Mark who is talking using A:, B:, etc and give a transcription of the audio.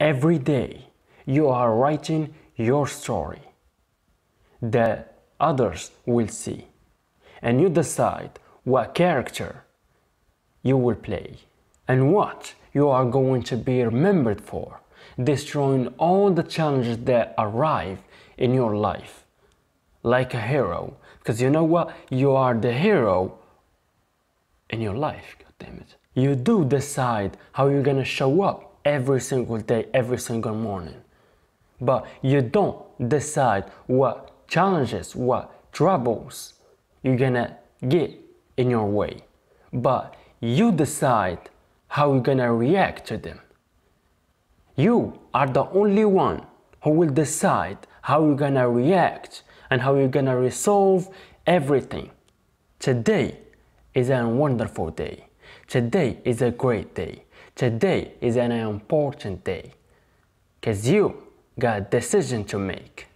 A: Every day you are writing your story that others will see, and you decide what character you will play and what you are going to be remembered for, destroying all the challenges that arrive in your life like a hero. Because you know what? You are the hero in your life, God damn it. You do decide how you're gonna show up every single day, every single morning. But you don't decide what challenges, what troubles you're gonna get in your way. But you decide how you're gonna react to them. You are the only one who will decide how you're gonna react and how you're gonna resolve everything. Today is a wonderful day. Today is a great day. Today is an important day because you got a decision to make.